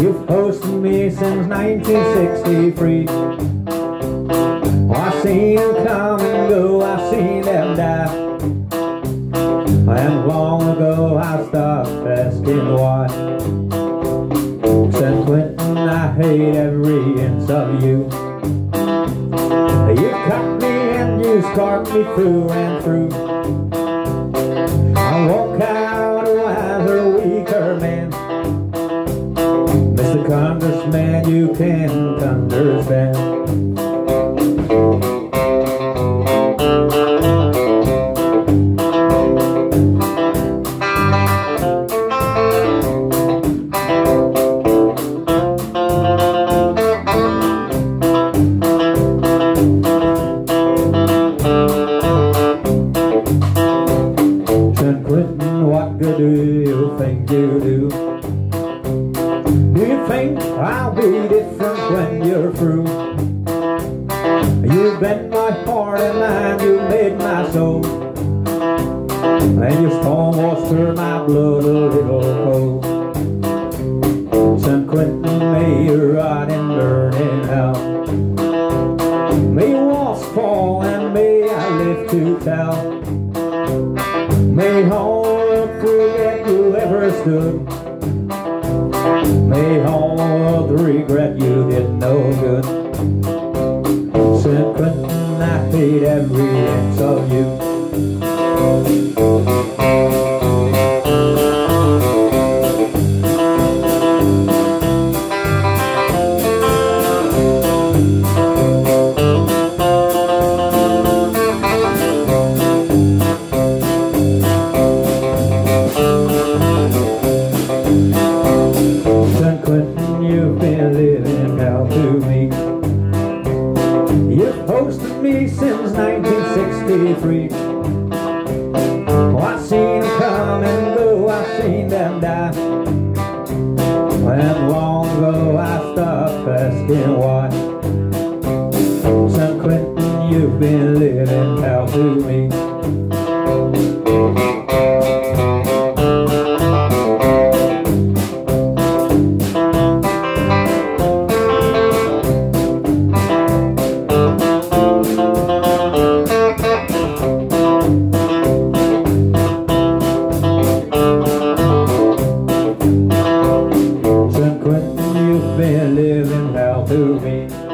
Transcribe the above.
You've hosted me since 1963. I've seen them come and go, I've seen them die. And long ago I stopped asking why. San Quentin, I hate every inch of you. You cut me and you scarred me through and through. I walk out. Mr. Congressman, you can't understand. Do you think you do? Do you think I'll be different when you're through? You bent my heart and mind, you made my soul. And your storm was turn my blood a little cold. San Quentin, may rot and burn in hell. May walls fall and may I live to tell. Forget you ever stood. May all the regret you did no good. Quentin, I hate every inch you've been living hell to me. You've hosted me since 1963. Oh, I've seen them come and go, I've seen them die. And long ago I stopped asking why. San Quentin, you've been living hell to me. To me.